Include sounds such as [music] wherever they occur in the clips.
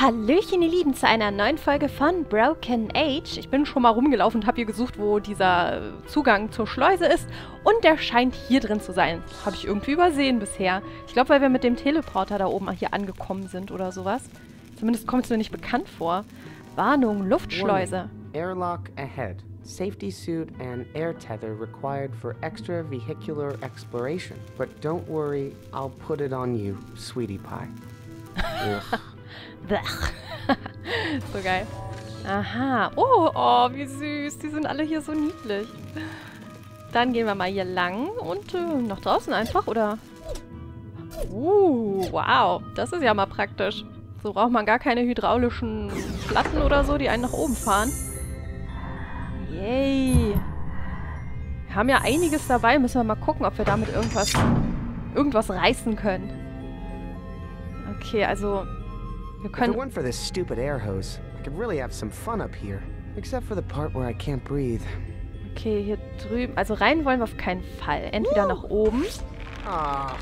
Hallöchen, ihr Lieben, zu einer neuen Folge von Broken Age. Ich bin schon mal rumgelaufen und habe hier gesucht, wo dieser Zugang zur Schleuse ist. Und der scheint hier drin zu sein. Habe ich irgendwie übersehen bisher. Ich glaube, weil wir mit dem Teleporter da oben hier angekommen sind oder sowas. Zumindest kommt es mir nicht bekannt vor. Warnung, Luftschleuse. Warning. Airlock ahead. Safety suit and air tether required for extra vehicular exploration. But don't worry, I'll put it on you, sweetie pie. [laughs] [laughs] So geil. Aha. Oh, oh, wie süß. Die sind alle hier so niedlich. Dann gehen wir mal hier lang und äh, nach draußen einfach, oder? Uh, wow. Das ist ja mal praktisch. So braucht man gar keine hydraulischen Platten oder so, die einen nach oben fahren. Yay. Wir haben ja einiges dabei. Müssen wir mal gucken, ob wir damit irgendwas, irgendwas reißen können. Okay, also wir If it können... weren't for this stupid air hose, I could really have some fun up here. Except for the part where I can't breathe. Okay, hier drüben. Also rein wollen wir auf keinen Fall. Entweder nach oben. Ah,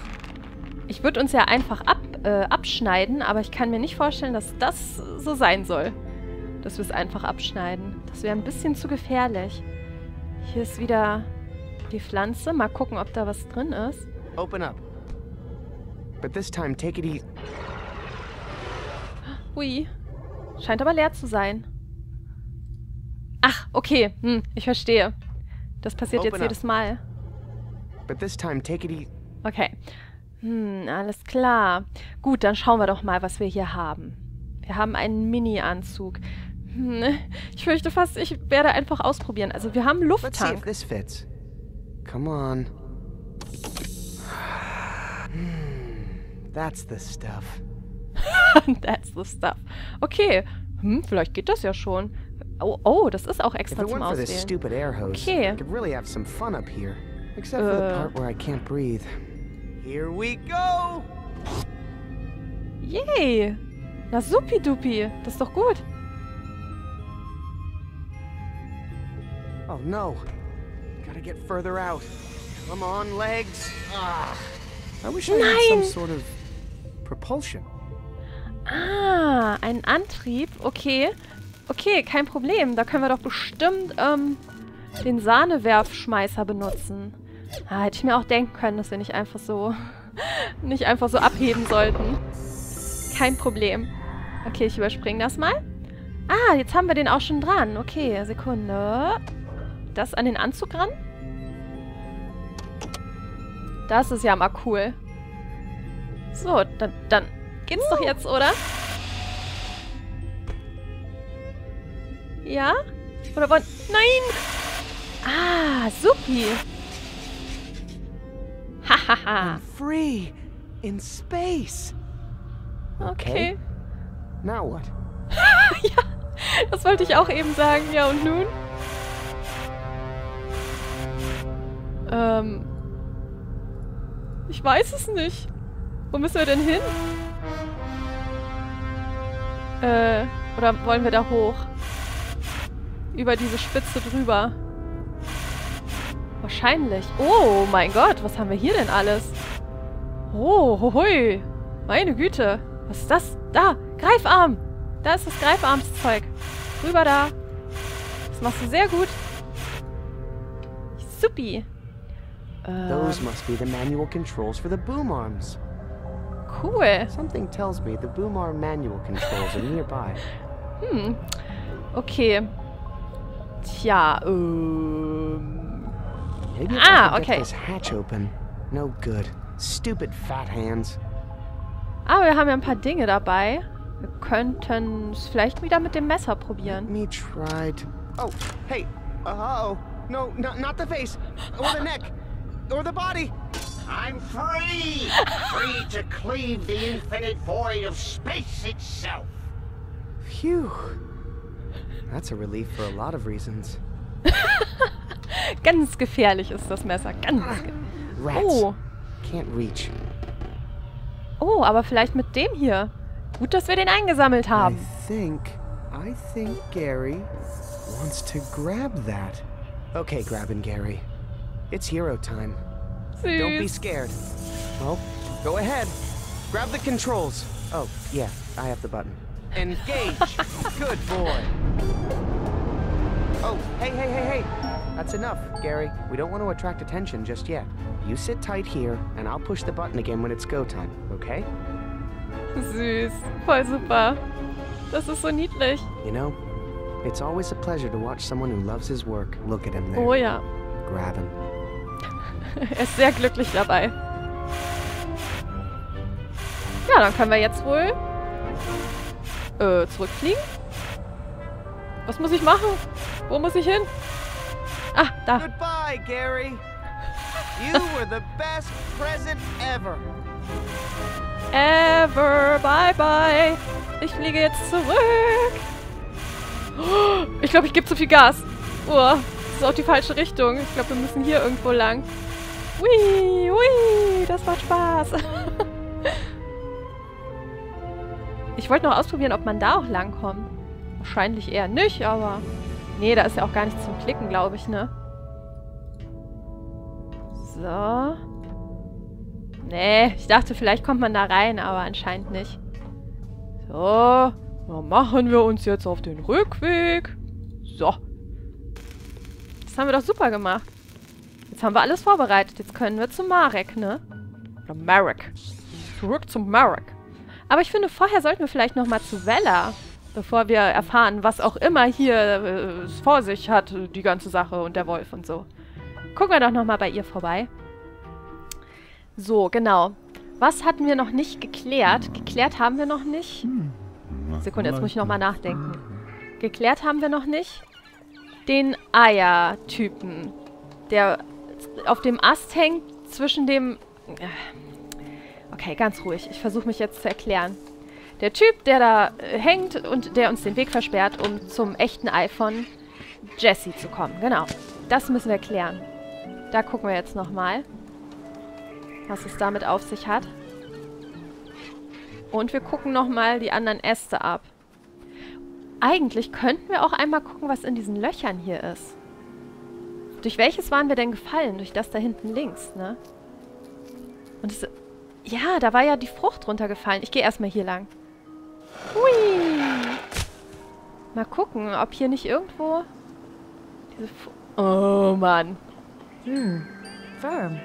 Ich würde uns ja einfach ab, äh, abschneiden, aber ich kann mir nicht vorstellen, dass das so sein soll. Dass wir es einfach abschneiden. Das wäre ein bisschen zu gefährlich. Hier ist wieder die Pflanze. Mal gucken, ob da was drin ist. open up. But this time, take it easy. Hui. Scheint aber leer zu sein. Ach, okay. Hm, ich verstehe. Das passiert jetzt Open jedes Mal. But this time, take it easy. Okay. Hm, alles klar. Gut, dann schauen wir doch mal, was wir hier haben. Wir haben einen Mini-Anzug. Hm, ich fürchte fast, ich werde einfach ausprobieren. Also wir haben Let's see if Lufttank. this fits. Come on. Hmm, That's the stuff. [laughs] That's the stuff. Okay. Hm, vielleicht geht das ja schon. Oh, oh, das ist auch extra zum Auswählen. Okay. Really have some fun up here. Except for the Uh. part where I can't breathe. Here we go! Yay. Na supi-dupi. Das ist doch gut. Oh no. Gotta get further out. Come on, legs. Ah. I wish I had some Nein. sort of propulsion. Ah, ein Antrieb. Okay. Okay, kein Problem. Da können wir doch bestimmt ähm, den Sahnewerfschmeißer benutzen. Ah, hätte ich mir auch denken können, dass wir nicht einfach so [laughs] nicht einfach so abheben sollten. Kein Problem. Okay, ich überspringe das mal. Ah, jetzt haben wir den auch schon dran. Okay, Sekunde. Das an den Anzug ran? Das ist ja mal cool. So, dann, dann geht's doch jetzt, oder? Ja? Oder wollen... Nein! Ah, supi. Hahaha. Free in space. Okay. Now what? [laughs] ja, das wollte ich auch eben sagen. Ja, und nun? Ähm... Ich weiß es nicht. Wo müssen wir denn hin? Äh, oder wollen wir da hoch? Über diese Spitze drüber. Wahrscheinlich. Oh mein Gott, was haben wir hier denn alles? Oh, hohoi. Meine Güte. Was ist das? Da, Greifarm. Da ist das Greifarmszeug. Rüber da. Das machst du sehr gut. Supi. Äh, Those must be the manual controls for the boom arms. Cool. Something tells me the boom arm manual controls are nearby. [laughs] Hm. Okay. Tja, ähm... Maybe Ah, I could okay. get this hatch open. No good. Stupid fat hands. Aber wir haben ja ein paar Dinge dabei. Wir könnten es vielleicht wieder mit dem Messer Let probieren. me try to. Oh, hey. Uh oh. No, not not the face, or the neck, or the body. I'm free! free to cleave the infinite void of space itself. Phew. That's a relief for a lot of reasons. [laughs] Ganz gefährlich ist das Messer. Ganz ge Rats. Oh. Can't reach. Oh, aber vielleicht mit dem hier. Gut, dass wir den eingesammelt haben. I think, I think Gary wants to grab that. Okay, grabbing Gary. It's hero time. Don't be scared. Well, go ahead. Grab the controls. Oh, yeah, I have the button. Engage. [laughs] Good boy. Oh, hey, hey, hey, hey. That's enough, Gary. We don't want to attract attention just yet. You sit tight here, and I'll push the button again when it's go time, okay? Süß. Voll super. Das ist so niedlich. You know, it's always a pleasure to watch someone who loves his work. Look at him there. Oh ja. Grab him. [laughs] Er ist sehr glücklich dabei. Ja, dann können wir jetzt wohl äh, zurückfliegen. Was muss ich machen? Wo muss ich hin? Ah, da. Goodbye, Gary. You [laughs] were the best present ever. Ever. Bye, bye. Ich fliege jetzt zurück. Oh, [gasps] Ich glaube, ich gebe zu viel Gas. Oh, das ist auch die falsche Richtung. Ich glaube, wir müssen hier irgendwo lang. Hui, hui, das macht Spaß. Ich wollte noch ausprobieren, ob man da auch langkommt. Wahrscheinlich eher nicht, aber... Nee, da ist ja auch gar nichts zum Klicken, glaube ich, ne? So. Nee, ich dachte, vielleicht kommt man da rein, aber anscheinend nicht. So, dann machen wir uns jetzt auf den Rückweg. So. Das haben wir doch super gemacht. Jetzt haben wir alles vorbereitet. Jetzt können wir zu Marek, ne? Oder Marek. Zurück zum Marek. Aber ich finde, vorher sollten wir vielleicht nochmal zu Vella. Bevor wir erfahren, was auch immer hier äh, vor sich hat, die ganze Sache und der Wolf und so. Gucken wir doch nochmal bei ihr vorbei. So, genau. Was hatten wir noch nicht geklärt? Geklärt haben wir noch nicht. Sekunde, jetzt muss ich nochmal nachdenken. Geklärt haben wir noch nicht. Den Eier-Typen. Der auf dem Ast hängt zwischen dem... Okay, ganz ruhig. Ich versuche mich jetzt zu erklären. Der Typ, der da äh, hängt und der uns den Weg versperrt, um zum echten Ei von Jesse zu kommen. Genau. Das müssen wir klären. Da gucken wir jetzt nochmal, was es damit auf sich hat. Und wir gucken nochmal die anderen Äste ab. Eigentlich könnten wir auch einmal gucken, was in diesen Löchern hier ist. Durch welches waren wir denn gefallen? Durch das da hinten links, ne? Und es... Ja, da war ja die Frucht runtergefallen. Ich gehe erstmal hier lang. Hui. Mal gucken, ob hier nicht irgendwo... Diese Fu oh, Mann. Hmm. Firm.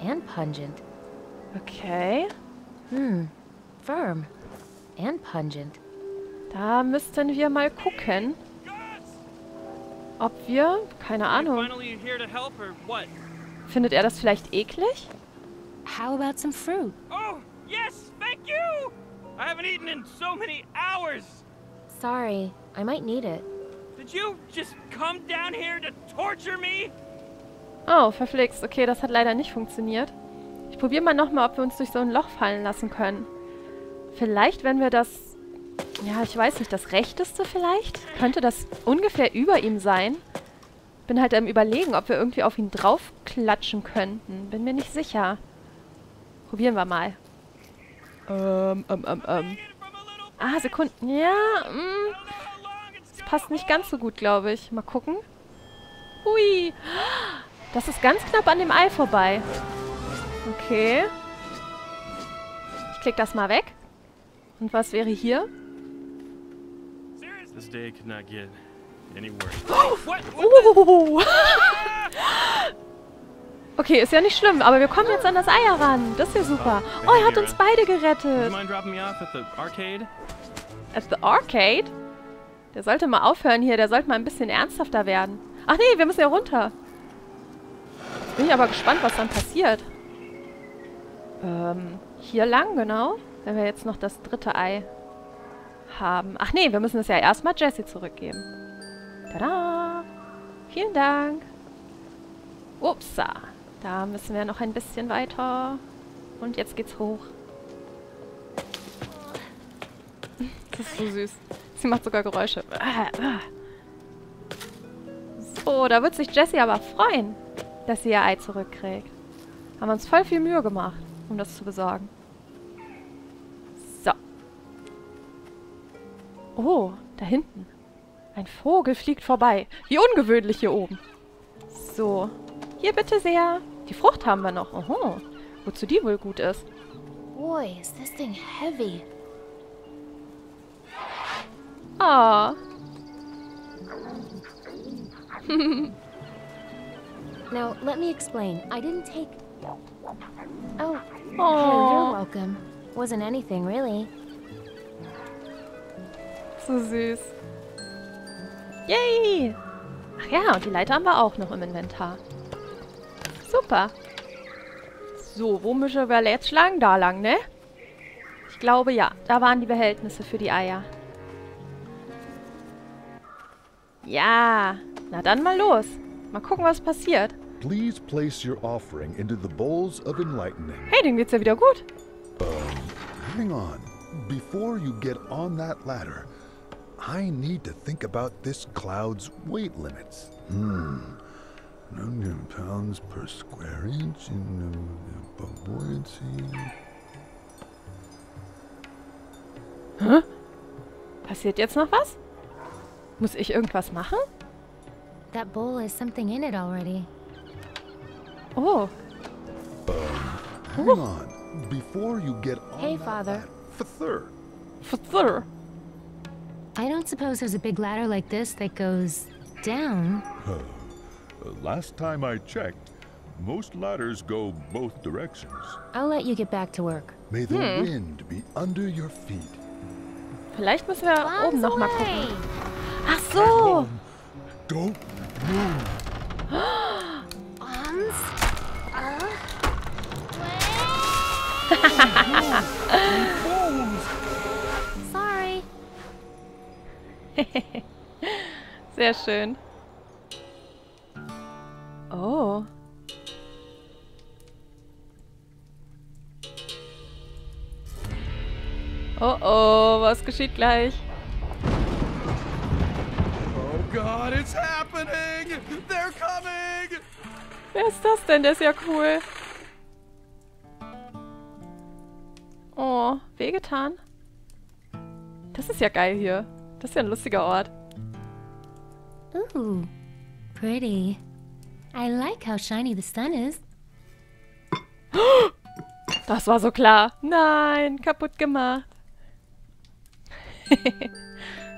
And pungent. Okay. Hmm. Firm. And pungent. Da müssten wir mal gucken, ob wir... Keine Ahnung. Findet er das vielleicht eklig? How about some fruit? Oh, yes, thank you! I haven't eaten in so many hours! Sorry, I might need it. Did you just come down here to torture me? Oh, verflixt. Okay, das hat leider nicht funktioniert. Ich probiere mal nochmal, ob wir uns durch so ein Loch fallen lassen können. Vielleicht, wenn wir das... Ja, ich weiß nicht, das Rechteste vielleicht? Könnte das ungefähr über ihm sein? Bin halt am überlegen, ob wir irgendwie auf ihn draufklatschen könnten. Bin mir nicht sicher. Probieren wir mal. Ähm, ähm, ähm, ähm. Ah, Sekunden. Ja, mm, das passt nicht ganz so gut, glaube ich. Mal gucken. Hui. Das ist ganz knapp an dem Ei vorbei. Okay. Ich klicke das mal weg. Und was wäre hier? This day could not get any worse. what? What? Oh. [laughs] Okay, ist ja nicht schlimm, aber wir kommen jetzt an das Ei heran. Das ist ja super. Oh, er hat uns beide gerettet. at the arcade? At the Arcade? Der sollte mal aufhören hier. Der sollte mal ein bisschen ernsthafter werden. Ach nee, wir müssen ja runter. Jetzt bin ich aber gespannt, was dann passiert. Ähm, hier lang, genau. Wenn wir jetzt noch das dritte Ei haben. Ach nee, wir müssen es ja erstmal Jessie zurückgeben. Tada! Vielen Dank. Upsa. Da müssen wir noch ein bisschen weiter. Und jetzt geht's hoch. Das ist so süß. Sie macht sogar Geräusche. So, da wird sich Jessie aber freuen, dass sie ihr Ei zurückkriegt. Haben wir uns voll viel Mühe gemacht, um das zu besorgen. Oh, da hinten. Ein Vogel fliegt vorbei. Wie ungewöhnlich hier oben. So. Hier bitte sehr. Die Frucht haben wir noch. Oho. Wozu die wohl gut ist. Boy, is this thing heavy. Oh. [laughs] Now, let me explain. I didn't take... Oh, you're Oh. welcome. Wasn't anything, really. So süß. Yay! Ach ja, und die Leiter haben wir auch noch im Inventar. Super. So, wo müssen wir jetzt lang? Da lang, ne? Ich glaube, ja. Da waren die Behältnisse für die Eier. Ja. Na dann mal los. Mal gucken, was passiert. Please place your offering into the bowls of enlightening. Hey, denen geht's ja wieder gut. Hang on. Before you get on that ladder, I need to think about this cloud's weight limits. Hmm. 900 pounds per square inch in uh, buoyancy. Passiert jetzt noch was? Muss ich irgendwas machen? That bowl has something in it already. Oh, Hang on. Before you get on Hey, that Father. ladder, for third. Fuzzur. I don't suppose there's a big ladder like this that goes down. Last time I checked, most ladders go both directions. I'll let you get back to work. May the wind be under your feet. Vielleicht müssen wir oben noch mal gucken. Ach so. Don't move. [gasps] Arms? Uh, [laughs] [laughs] Sehr schön. Oh. Oh oh, was geschieht gleich? Oh God, it's happening! They're coming! Wer ist das denn? Der ist ja cool. Oh, wehgetan? Das ist ja geil hier. Das ist ja ein lustiger Ort. Ooh, pretty. I like how shiny the sun is. Das war so klar. Nein, kaputt gemacht. [laughs]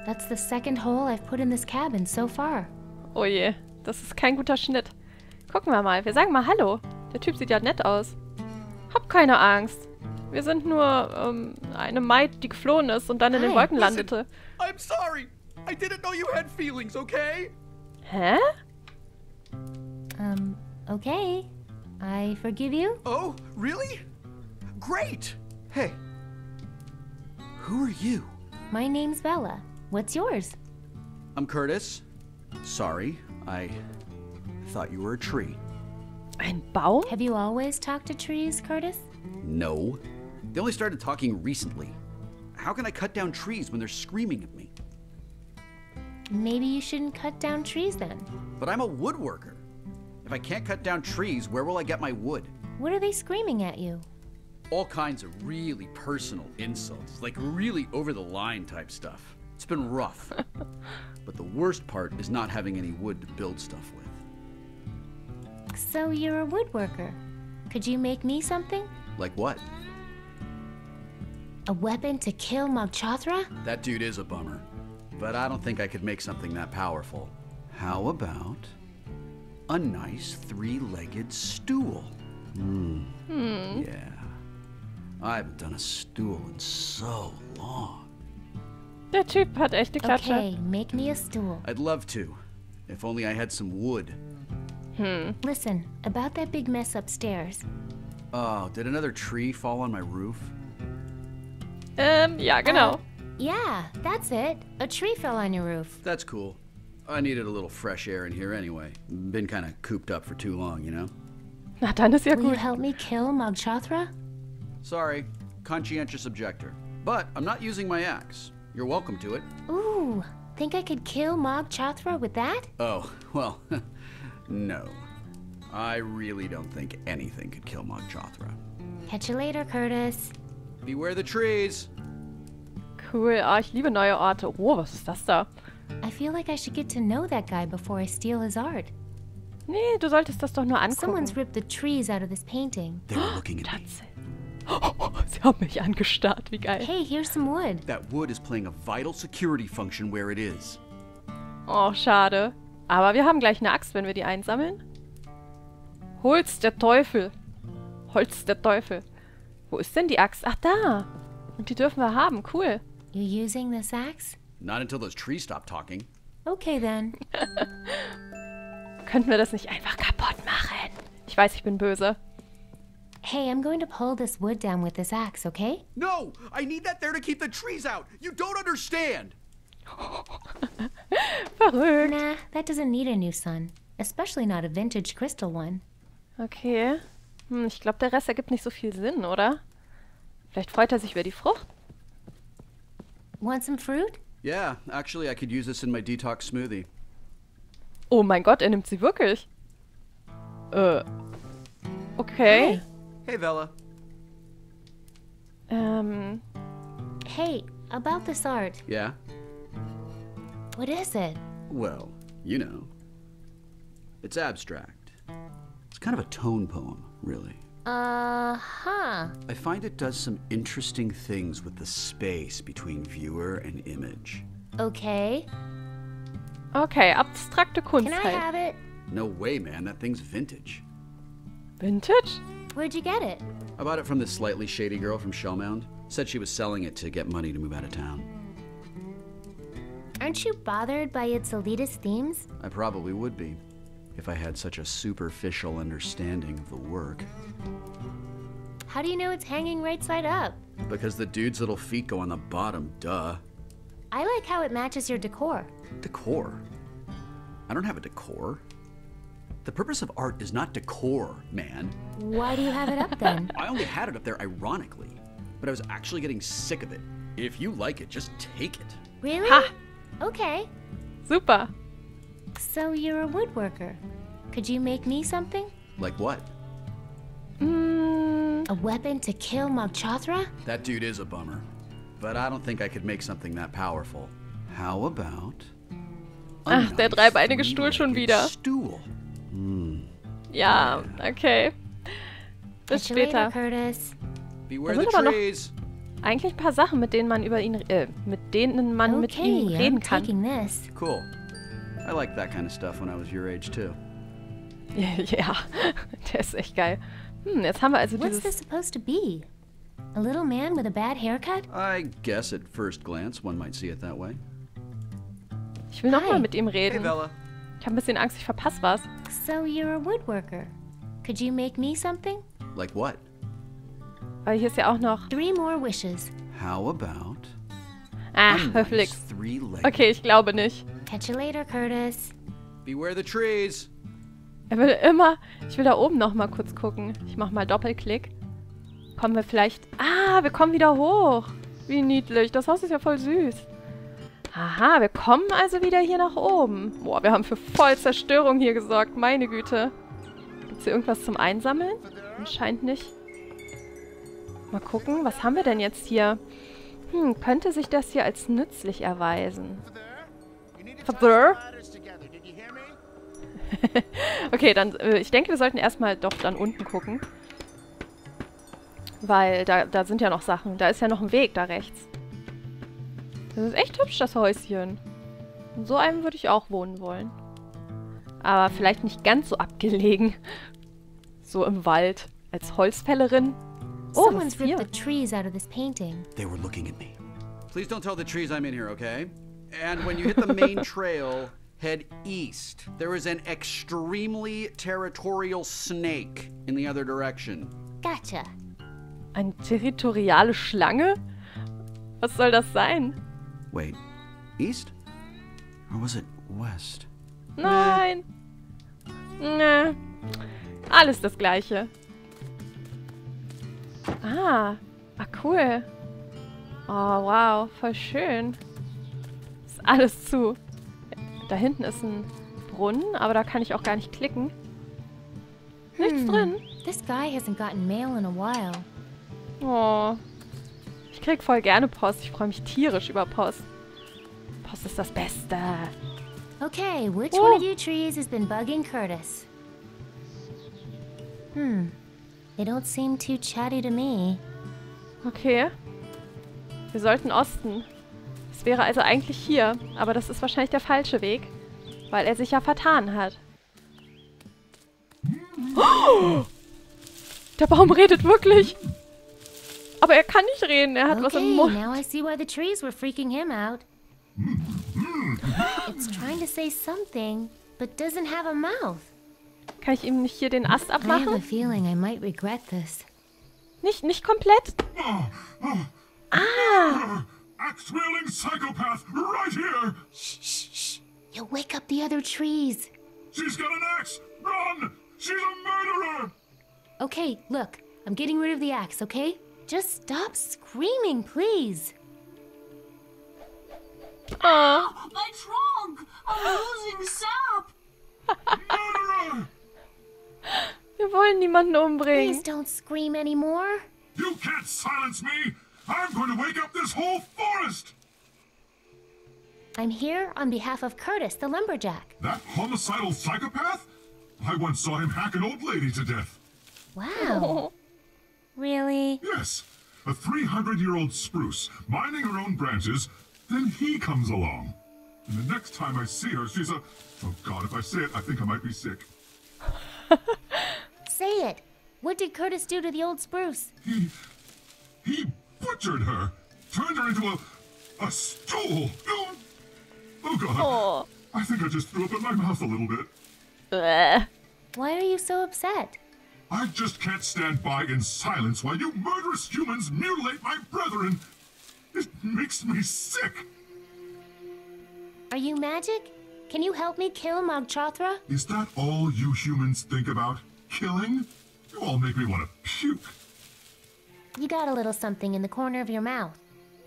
That's the second hole I've put in this cabin so far. Oh je, das ist kein guter Schnitt. Gucken wir mal. Wir sagen mal Hallo. Der Typ sieht ja nett aus. Hab keine Angst. Wir sind nur ähm, eine Maid, die geflohen ist und dann in den. Wolken Listen. landete. I'm sorry! I didn't know you had feelings, okay? Hä? Um, okay. I forgive you. Oh, really? Great! Hey. Who are you? My name's Bella. What's yours? I'm Curtis. Sorry, I thought you were a tree. Ein Baum? Have you always talked to trees, Curtis? No. They only started talking recently. How can I cut down trees when they're screaming at me? Maybe you shouldn't cut down trees then. But I'm a woodworker. If I can't cut down trees, where will I get my wood? What are they screaming at you? All kinds of really personal insults, like really over the line type stuff. It's been rough. [laughs] but the worst part is not having any wood to build stuff with. So you're a woodworker. Could you make me something? Like what? A weapon to kill Mogchathra? That dude is a bummer. But I don't think I could make something that powerful. How about a nice three legged stool? Hmm. Yeah. I haven't done a stool in so long. Der Typ hat echt die Klatsche. Okay, make me a stool. I'd love to, if only I had some wood. Hmm. Listen, about that big mess upstairs. Oh, did another tree fall on my roof? Um, ähm, ja, uh, genau. Yeah, that's it. A tree fell on your roof. That's cool. I needed a little fresh air in here anyway. Been kind of cooped up for too long, you know? Na, dann ist ja Will you gut. help me kill Mogchathra? Sorry, conscientious objector. But I'm not using my axe. You're welcome to it. Ooh, think I could kill Mogchathra with that? Oh, [laughs] well, [laughs] no. I really don't think anything could kill Mogchathra. Catch you later, Curtis. Beware the trees! Cool. Ah, ich liebe neue Orte. Oh, was ist das da? I feel like I should get to know that guy before I steal his art. Nee, du solltest das doch nur angucken. Someone's ripped the trees out of this painting. They were looking at me. [gasps] Sie haben mich angestarrt. Wie geil. Hey, here's some wood. That wood is playing a vital security function where it is. Oh, schade. Aber wir haben gleich eine Axt, wenn wir die einsammeln. Holz der Teufel. Holz der Teufel. Wo ist denn die Axt? Ach, da. Und die dürfen wir haben. Cool. You using this axe? Not until those trees stop talking. Okay then. [laughs] Könnten wir das nicht einfach kaputt machen? Ich weiß, ich bin böse. Hey, I'm going to pull this wood down with this axe, okay? No! I need that there to keep the trees out! You don't understand! [laughs] Verrückt. Nah, that doesn't need a new sun. Especially not a vintage crystal one. Okay. Hm, ich glaube, der Rest ergibt nicht so viel Sinn, oder? Vielleicht freut er sich über die Frucht. Want some fruit? Yeah, actually, I could use this in my detox smoothie. Oh mein Gott, er nimmt sie wirklich. Äh. Okay. Hey, Vela. Ähm. Hey, about this art. Yeah? What is it? Well, you know. It's abstract. It's kind of a tone poem, really. Uh huh. I find it does some interesting things with the space between viewer and image. Okay. Okay, abstrakte Kunst Can I have it? No way, man, that thing's vintage. Vintage? Where'd you get it? I bought it from this slightly shady girl from Shellmound. Said she was selling it to get money to move out of town. Aren't you bothered by its elitist themes? I probably would be, if I had such a superficial understanding of the work. How do you know it's hanging right side up? Because the dude's little feet go on the bottom, duh. I like how it matches your decor. Decor? I don't have a decor. The purpose of art is not decor, man. Why do you have it up [laughs] then? I only had it up there ironically, but I was actually getting sick of it. If you like it, just take it. Really? Ha! Okay. Super. So you're a woodworker. Could you make me something? Like what? Mm, A weapon to kill Mogchathra? That dude is a bummer, but I don't think I could make something that powerful. How about. Ach, der nice dreibeinige Stuhl schon wieder. Stuhl. ja, okay. Bis später. Curtis. Beware Da the sind aber noch-. Eigentlich ein paar Sachen, mit denen man über ihn, äh, mit denen man mit ihm Okay, reden I'm kann. taking this. Cool. I liked that kind of stuff when I was your age, too. ja, der ist echt geil. Hm, jetzt haben wir also What's dieses... this supposed to be? A little man with a bad haircut? I guess at first glance one might see it that way. Ich will nochmal Hi. mit ihm Hey, reden. Bella. Ich habe ein bisschen Angst, ich verpasse was. So you're a woodworker. Could you make me something? Like what? Weil hier ist ja auch noch... Three more wishes. How about. Ach, Höflix. Okay, ich glaube nicht. Catch you later, Curtis. Beware the trees. Er will immer... Ich will da oben noch mal kurz gucken. Ich mache mal Doppelklick. Kommen wir vielleicht... Ah, wir kommen wieder hoch. Wie niedlich. Das Haus ist ja voll süß. Aha, wir kommen also wieder hier nach oben. Boah, wir haben für voll Zerstörung hier gesorgt. Meine Güte. Gibt es hier irgendwas zum Einsammeln? Anscheinend nicht. Mal gucken, was haben wir denn jetzt hier? Hm, könnte sich das hier als nützlich erweisen? Father? [laughs] Okay, dann, äh, ich denke, wir sollten erstmal doch dann unten gucken. Weil da, da sind ja noch Sachen. Da ist ja noch ein Weg da rechts. Das ist echt hübsch, das Häuschen. In so einem würde ich auch wohnen wollen. Aber vielleicht nicht ganz so abgelegen. [laughs] So im Wald. Als Holzfällerin. Oh, was Someone's ist hier? ripped the trees out of this painting. They were looking at me. Please don't tell the trees I'm in here, okay? And when you hit the main [laughs] trail, head east. There is an extremely territorial snake in the other direction. Gotcha. Eine territoriale Schlange? Was soll das sein? Wait, east? Or was it west? Nein. Nee. Alles das gleiche. Ah. Ah, cool. Oh, wow. Voll schön. Alles zu. Da hinten ist ein Brunnen, aber da kann ich auch gar nicht klicken. Nichts drin. This guy hasn't gotten mail in a while. Oh. Ich krieg voll gerne Post. Ich freue mich tierisch über Post. Post ist das Beste. Okay, which Oh. one of you trees has been bugging Curtis? Hmm. They don't seem too chatty to me. Okay. Wir sollten osten. Es wäre also eigentlich hier, aber das ist wahrscheinlich der falsche Weg, weil er sich ja vertan hat. Oh! Der Baum redet wirklich. Aber er kann nicht reden, er hat was im Okay, Mund. now I see why the trees were freaking him out. it's trying to say something, but doesn't have a mouth. Kann ich ihm nicht hier den Ast I have a abmachen? feeling I might regret this. Nicht, nicht komplett? Axe wielding psychopath right here! Shh, shh, shh. You'll wake up the other trees. She's got an axe! Run! She's a murderer! Okay, look, I'm getting rid of the axe, okay? Just stop screaming, please. Oh, [gasps] My trunk! I'm losing sap! Murderer! wir wollen niemanden Please don't scream anymore. You can't silence me! I'm going to wake up this whole forest! I'm here on behalf of Curtis, the lumberjack. That homicidal psychopath? I once saw him hack an old lady to death. Wow. [laughs] really? Yes, a 300 year old spruce mining her own branches, then he comes along. And the next time I see her, she's a. Oh god, if I say it, I think I might be sick. [laughs] Say it. What did Curtis do to the old spruce? He. He butchered her! Turned her into a. a stool! Oh, oh god. Oh. I think I just threw up in my mouth a little bit. Äh. Why are you so upset? I just can't stand by in silence while you murderous humans mutilate my brethren. It makes me sick. Are you magic? Can you help me kill Mogchathra? Is that all you humans think about? Killing? You all make me want to puke. You got a little something in the corner of your mouth.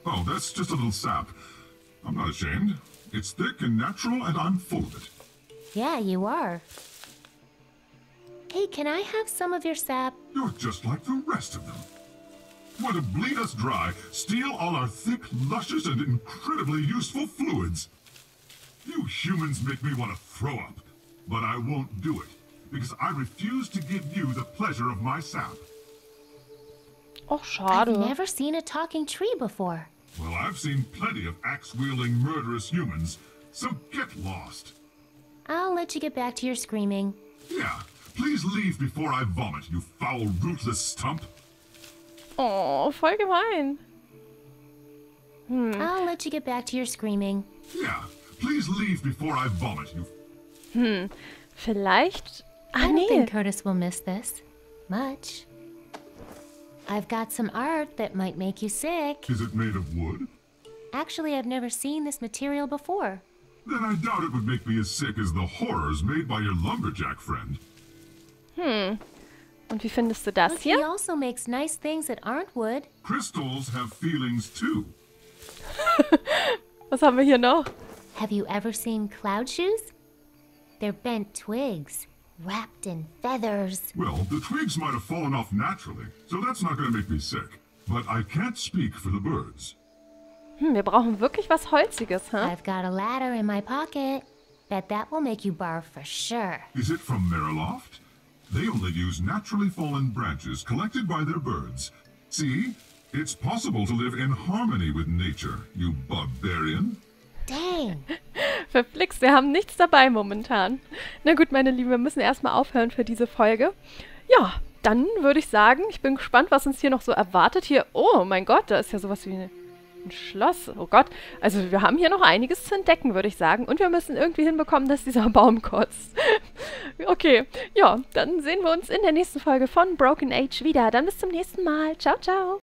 Oh, that's just a little sap. I'm not ashamed. It's thick and natural, and I'm full of it. Yeah, you are. Hey, can I have some of your sap? You're just like the rest of them. Want to bleed us dry, steal all our thick, luscious, and incredibly useful fluids. You humans make me want to throw up. But I won't do it, because I refuse to give you the pleasure of my sap. Och, I've never seen a talking tree before. Well, I've seen plenty of axe-wielding murderous humans, so get lost. I'll let you get back to your screaming. Yeah, please leave before I vomit, you foul, rootless stump. Oh, voll gemein. I'll let you get back to your screaming. Yeah, please leave before I vomit, you Vielleicht... I Ah, don't nee. think Curtis will miss this. Much. I've got some art that might make you sick. Is it made of wood? Actually, I've never seen this material before. Then I doubt it would make me as sick as the horrors made by your lumberjack friend. Hmm. Und wie findest du das Look, he also makes nice things that aren't wood. Crystals have feelings too. Was haben wir hier noch? Have you ever seen cloud shoes? They're bent twigs, wrapped in feathers. Well, the twigs might have fallen off naturally, so that's not going to make me sick. But I can't speak for the birds. Hm, wir brauchen wirklich was Holziges, hä? I've got a ladder in my pocket. Bet that will make you barf for sure. Is it from Mariloft? They only use naturally fallen branches collected by their birds. See? It's possible to live in harmony with nature, you barbarian. Dang. Verflixt, wir haben nichts dabei momentan. Na gut, meine Lieben, wir müssen erstmal aufhören für diese Folge. Ja, dann würde ich sagen, ich bin gespannt, was uns hier noch so erwartet. Hier, oh mein Gott, da ist ja sowas wie ein Schloss. Oh Gott, also wir haben hier noch einiges zu entdecken, würde ich sagen. Und wir müssen irgendwie hinbekommen, dass dieser [laughs] Baum kotzt. okay, ja, dann sehen wir uns in der nächsten Folge von Broken Age wieder. Dann bis zum nächsten Mal. Ciao, ciao.